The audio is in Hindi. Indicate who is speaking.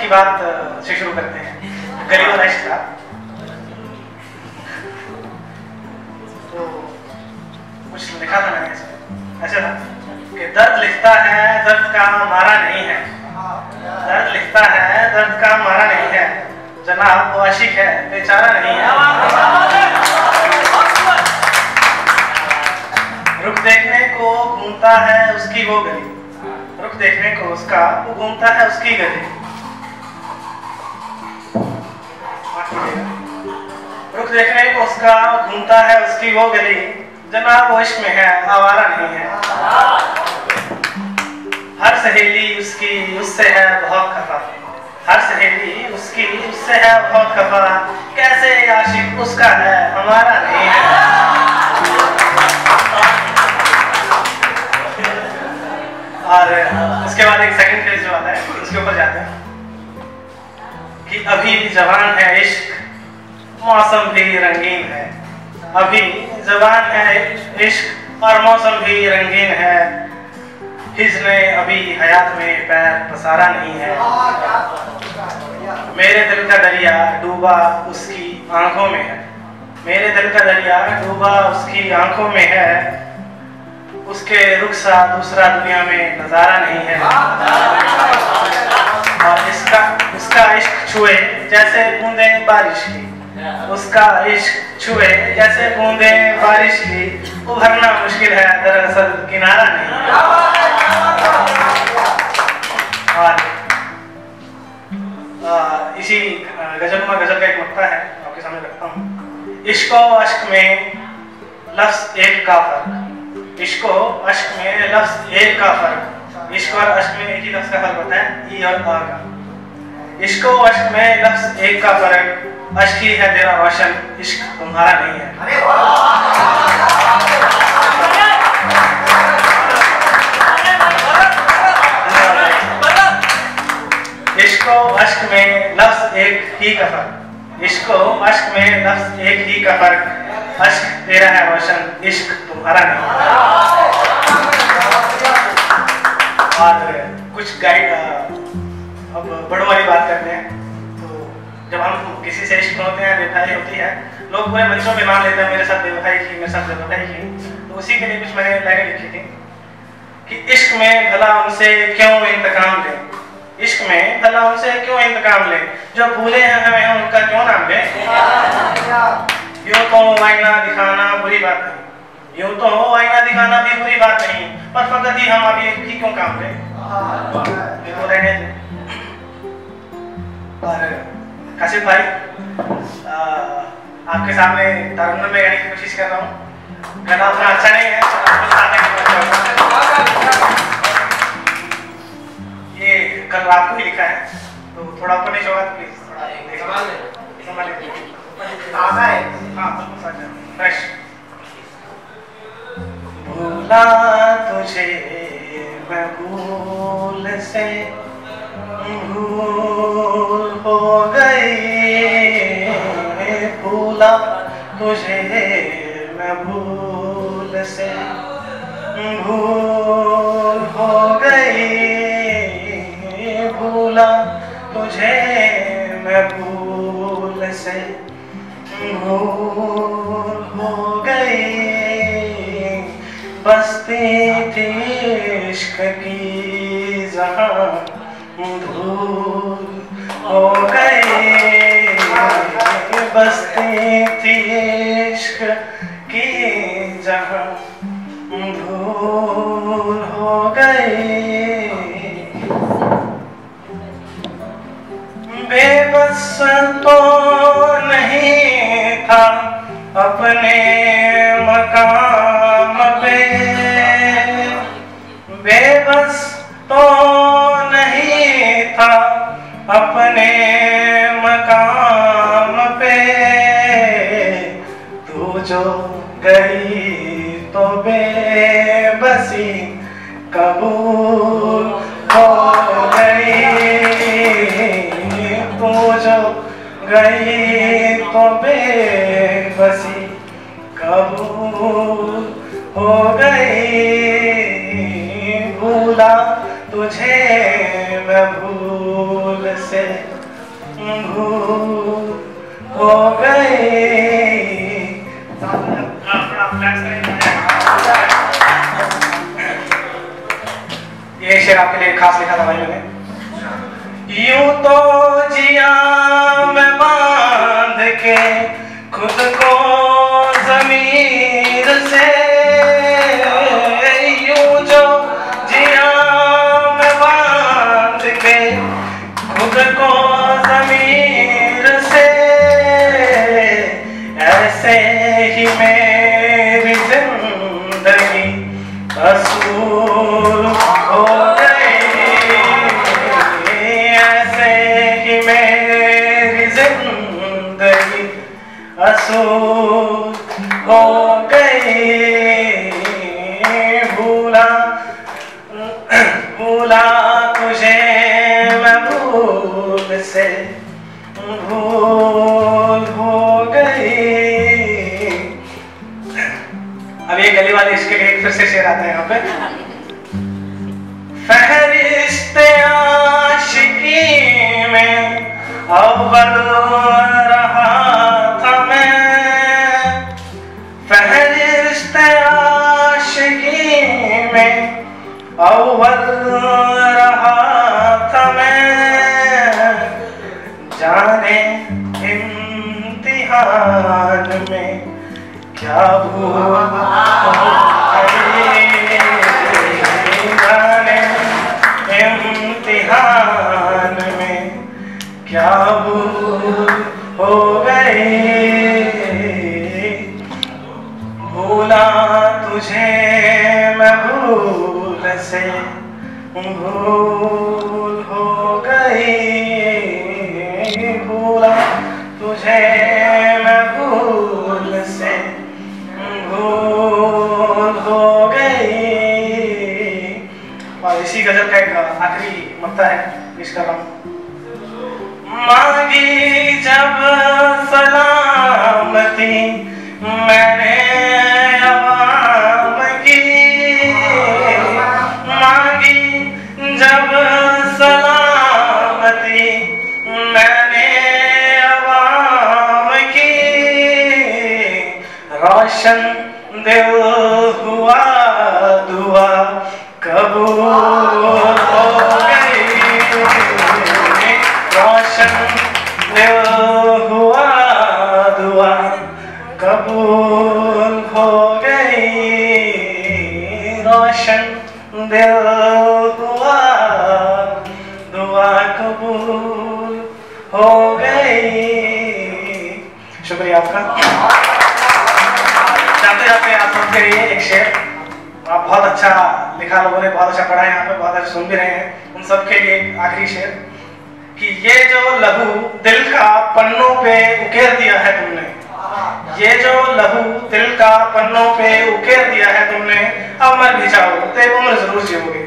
Speaker 1: की बात से शुरू करते हैं। इश्क तो लिखा था मैंने ऐसा। था कि दर्द लिखता है, दर्द का मारा नहीं है। दर्द लिखता है, दर्द का मारा नहीं है। जनाब, वो आशिक है, बेचारा नहीं है। रुख देखने को घूमता है उसकी वो गली। रुख देखने को उसका, वो घूमता है उसकी गली। रुख देखने को उसका, घूमता है उसकी वो गली। जनाब, वो इश्क में है, आवारा नहीं है। हर सहेली उसकी उससे है, बहुत खफा। हर सहेली उसकी उससे है, बहुत खफा। कैसे आशिक उसका है, हमारा नहीं है। और उसके बाद एक सेकंड फ़ेज़ जो आता है उसके ऊपर जाते हैं। कि अभी जवान है इश्क, मौसम भी रंगीन है। अभी जवान है इश्क, और मौसम भी रंगीन है। हिजने अभी हयात में पैर पसारा नहीं है। मेरे दिल का दरिया डूबा उसकी आँखों में है। मेरे दिल का दरिया डूबा उसकी आँखों में है। उसके रुख सा दूसरा दुनिया में नज़ारा नहीं है। और इसका, उसका इश्क छुए जैसे बूंदे बारिश की। उसका इश्क छुए जैसे बूंदे बारिश की। उभरना मुश्किल है, दरअसल किनारा नहीं। इसी गज़ल में गज़ल का एक नुक्ता है, आपके सामने रखता हूँ। इश्को अश्क में लफ्ज एक का फ़र्क। इश्को अश्क में लफ्ज एक का फ़र्क। इश्क और अश्क में एक ही लफ्ज का फ़र्क होता है, ई और आ का। इश्को अश्क में लफ्ज एक का फ़र्क। अश्क ही है तेरा रोशन, इश्क तुम्हारा नहीं है। इश्को अश्क में लफ्ज एक ही का फ़र्क। इश्को अश्क में लफ्ज एक ही का फ़र्क। अश्क तेरा है रोशन इश्क तुम्हारा नहीं। और कुछ गाइड अब बड़ों वाली बात करते हैं। तो जब हम किसी से इश्क होते हैं, बेवफाई होती है, लोग पूरे मंचों पे नाम लेते हैं, मेरे साथ बेवफाई की, मेरे साथ बेवफाई की। तो उसी के लिए कुछ मैंने लाइनें लिखी थी कि इश्क में भला उनसे क्यों इंतकाम लें इश्क में, भला उनसे क्यों इंतकाम लें? जो भूले हैं हमें उनका क्यों नाम लें यूँ तो आईना दिखाना बुरी बात नहीं। यूँ तो आईना दिखाना भी बुरी बात नहीं, पर फकत ही हम अभी ही क्यों काम लें तो काशिफ भाई आपके सामने तारुण्य में गाने की कोशिश कर रहा हूँ। गाना उतना अच्छा नहीं है कल रात को ही लिखा है। तो थोड़ा नीचे होगा तो प्लीज़ है हाँ? है। भूला तुझे मैं भूल से भूल हो गई। भूला तुझे मैं भूल से भूल हो से भूल हो गई बसती थी इश्क की जहाँ धूल हो गई बसती थी इश्क की जहाँ धूल हो गई बेबस तो था अपने मकाम पे बेबस तो नहीं था अपने मकाम पे तू जो गई तो बेबसी कबूल तो बेबसी कबूल हो गई भूला तुझे मैं भूल से भूल हो गई ये शेर आपके लिए खास लिखा था भाई मैंने। यूँ तो जिया मैं बाँध के खुद को जमीर से यूँ जो जिया मैं बाँध के खुद को जमीर से ऐसे ही मेरी ज़िंदगी असूल भूला तुझे मैं भूल से, भूल हो गई। अब ये गली वाले इसके लिए फिर से शेर आता है यहाँ पे। फहरिस्त आशिकी में अव्वल जाने इम्तिहान में क्या भूल इम्तिहान में क्या भूल हो गई भूला तुझे मैं भूल से, भूल एक मत्ता है, पेश कर हूँ। मांगी जब सलामती, मैंने अवाम मांगी जब सलामती, मैंने अवाम की। रोशन दिल हुआ, दुआ कबूल रोशन दिल हुआ, दुआ कबूल हो गई। शुक्रिया आपका। जाते जाते आप सबके लिए एक शेर। आप बहुत अच्छा लिखा लोगों ने, बहुत अच्छा पढ़ा है यहाँ पे, बहुत अच्छा सुन भी रहे हैं। उन सबके लिए आखिरी शेर। कि ये जो लघु दिल का पन्नों पे उकेर दिया है तुमने ये जो लहू दिल का पन्नों पे उकेर दिया है तुमने, अब मर भी जाओ तो उम्र ज़रूर जियोगे।